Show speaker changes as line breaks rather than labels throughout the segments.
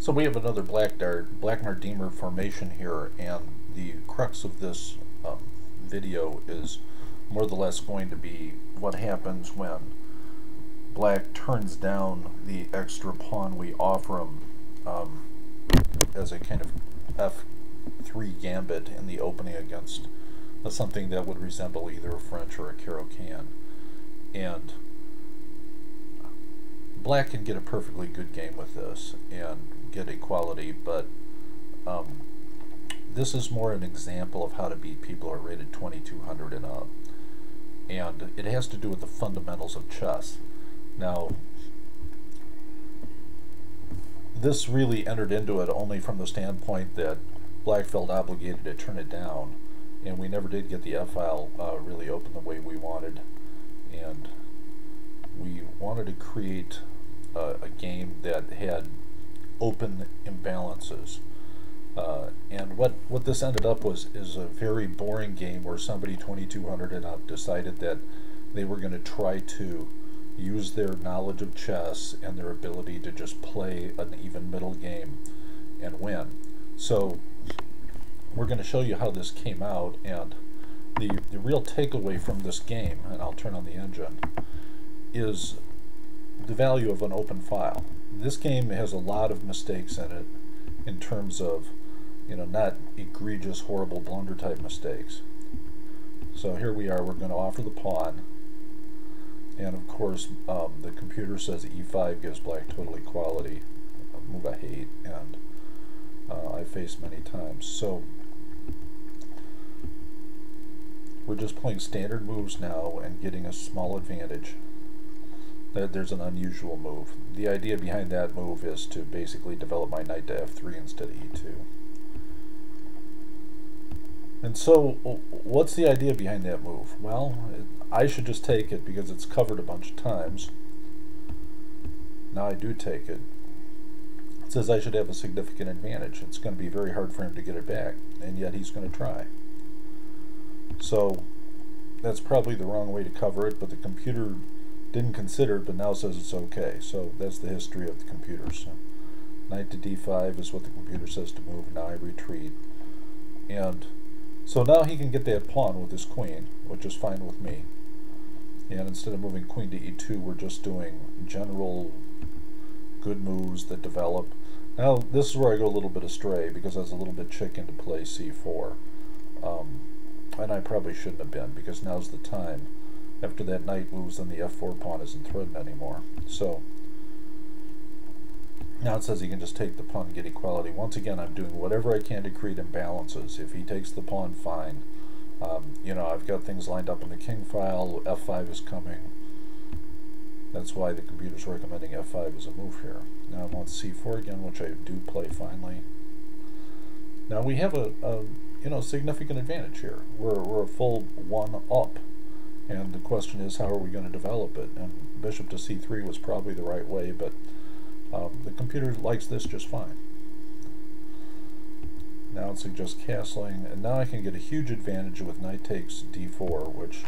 So we have another black dart, black formation here, and the crux of this um, video is more or less going to be what happens when black turns down the extra pawn we offer him um, as a kind of f3 gambit in the opening against uh, something that would resemble either a French or a Caro-Kann. And black can get a perfectly good game with this and get equality, but um, this is more an example of how to beat people who are rated 2200 and up. And it has to do with the fundamentals of chess. Now, this really entered into it only from the standpoint that black felt obligated to turn it down, and we never did get the F-file uh, really open the way we wanted. And we wanted to create a, a game that had open imbalances. Uh, and what, what this ended up was is a very boring game where somebody 2200 and up decided that they were going to try to use their knowledge of chess and their ability to just play an even middle game and win. So we're going to show you how this came out and the, the real takeaway from this game, and I'll turn on the engine, is the value of an open file. This game has a lot of mistakes in it in terms of, you know, not egregious, horrible blunder type mistakes. So here we are, we're going to offer the pawn. And of course, um, the computer says e5 gives black total equality, a move I hate, and uh, I face many times. So we're just playing standard moves now and getting a small advantage there's an unusual move. The idea behind that move is to basically develop my knight to f3 instead of e2. And so, what's the idea behind that move? Well, I should just take it because it's covered a bunch of times. Now I do take it. It says I should have a significant advantage. It's going to be very hard for him to get it back, and yet he's going to try. So, that's probably the wrong way to cover it, but the computer didn't consider it, but now says it's okay. So that's the history of the computer. So knight to d5 is what the computer says to move. Now I retreat. And so now he can get that pawn with his queen, which is fine with me. And instead of moving queen to e2, we're just doing general good moves that develop. Now this is where I go a little bit astray because I was a little bit chicken to play c4. Um, and I probably shouldn't have been because now's the time after that knight moves, then the f4 pawn isn't threatened anymore. So now it says he can just take the pawn get equality. Once again, I'm doing whatever I can to create imbalances. If he takes the pawn, fine. Um, you know, I've got things lined up in the king file. f5 is coming. That's why the computer's recommending f5 as a move here. Now I want c4 again, which I do play finally. Now we have a, a you know significant advantage here. We're, we're a full one up. And the question is, how are we going to develop it? And bishop to c3 was probably the right way, but um, the computer likes this just fine. Now it suggests castling, and now I can get a huge advantage with knight takes d4, which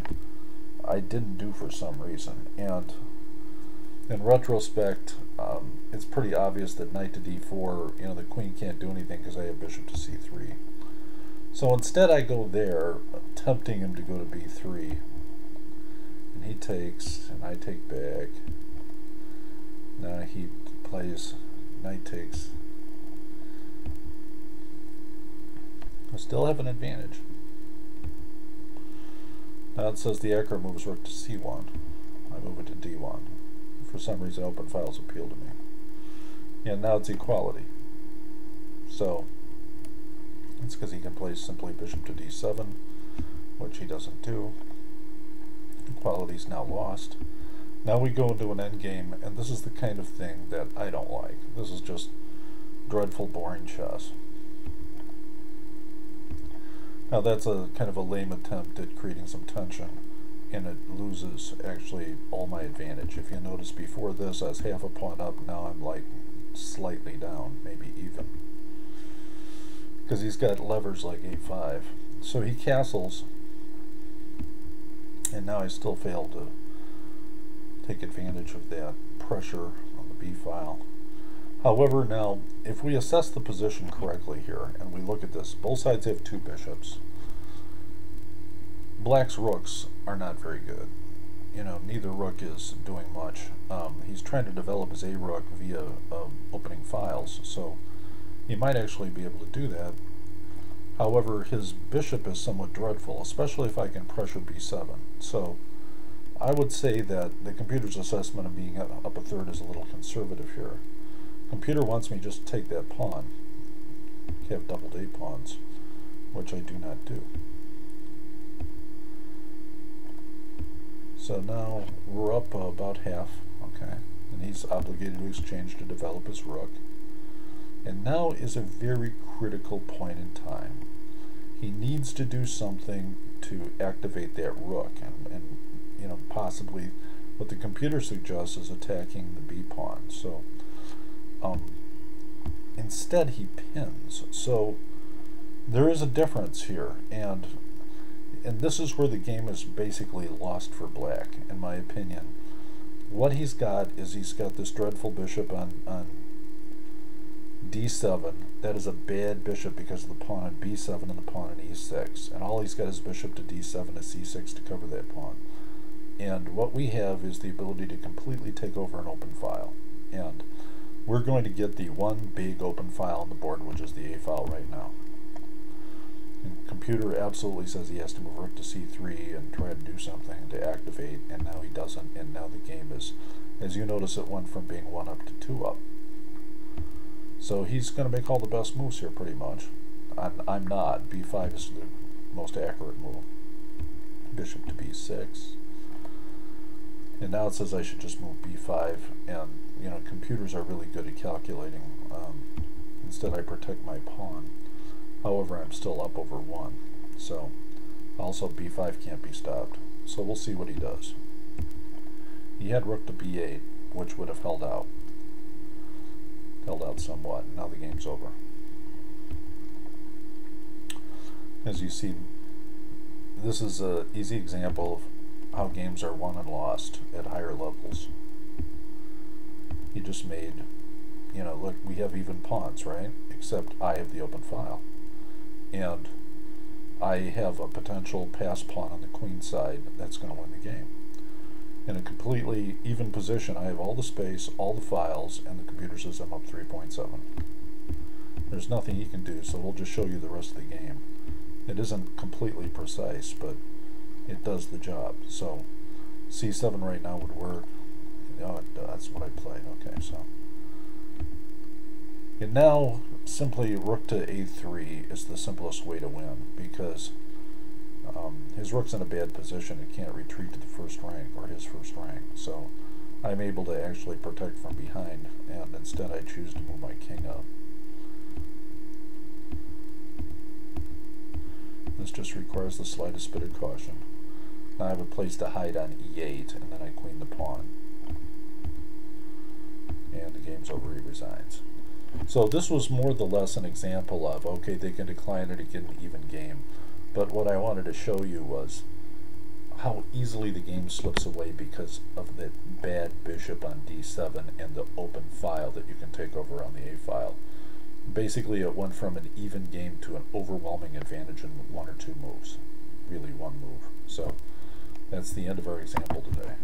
I didn't do for some reason. And in retrospect, um, it's pretty obvious that knight to d4, you know, the queen can't do anything because I have bishop to c3. So instead I go there, tempting him to go to b3, and he takes, and I take back. Now he plays, knight takes. I still have an advantage. Now it says the Ecker moves rook to c1. I move it to d1. For some reason open files appeal to me. And now it's equality. So, it's because he can play simply bishop to d7, which he doesn't do quality's now lost. Now we go into an endgame, and this is the kind of thing that I don't like. This is just dreadful, boring chess. Now that's a kind of a lame attempt at creating some tension, and it loses actually all my advantage. If you notice before this I was half a pawn up, now I'm like slightly down, maybe even. Because he's got levers like a5. So he castles, and now I still fail to take advantage of that pressure on the B file. However, now, if we assess the position correctly here, and we look at this, both sides have two bishops. Black's rooks are not very good. You know, neither rook is doing much. Um, he's trying to develop his A rook via um, opening files, so he might actually be able to do that. However, his bishop is somewhat dreadful, especially if I can pressure b7. So I would say that the computer's assessment of being up a third is a little conservative here. Computer wants me just to take that pawn. have doubled A pawns, which I do not do. So now we're up about half, okay, and he's obligated to exchange to develop his rook. And now is a very critical point in time. He needs to do something to activate that rook, and, and you know possibly what the computer suggests is attacking the b pawn. So um, instead he pins. So there is a difference here, and and this is where the game is basically lost for black, in my opinion. What he's got is he's got this dreadful bishop on, on d7. That is a bad bishop because of the pawn on b7 and the pawn on e6. And all he's got is bishop to d7 to c6 to cover that pawn. And what we have is the ability to completely take over an open file. And we're going to get the one big open file on the board, which is the A file right now. And computer absolutely says he has to move rook to c3 and try to do something to activate, and now he doesn't, and now the game is, as you notice, it went from being 1 up to 2 up. So he's going to make all the best moves here, pretty much. I'm, I'm not. b5 is the most accurate move. Bishop to b6. And now it says I should just move b5, and, you know, computers are really good at calculating. Um, instead, I protect my pawn. However, I'm still up over 1. So, also b5 can't be stopped. So we'll see what he does. He had rook to b8, which would have held out. Held out somewhat. Now the game's over. As you see, this is an easy example of how games are won and lost at higher levels. He just made, you know, look, we have even pawns, right? Except I have the open file and I have a potential pass pawn on the queen side that's going to win the game. In a completely even position, I have all the space, all the files, and the computer says I'm up 3.7. There's nothing he can do, so we'll just show you the rest of the game. It isn't completely precise, but it does the job. So c7 right now would work. Oh, that's what I played. Okay, so. And now simply rook to a3 is the simplest way to win because um, his rook's in a bad position. It can't retreat to the first rank or his first rank. So I'm able to actually protect from behind and instead I choose to move my king up. This just requires the slightest bit of caution. Now I have a place to hide on e8 and then I queen the pawn. And the game's over, he resigns. So this was more or less an example of, okay, they can decline it again even game. But what I wanted to show you was how easily the game slips away because of the bad bishop on d7 and the open file that you can take over on the a file. Basically, it went from an even game to an overwhelming advantage in one or two moves. Really one move. So that's the end of our example today.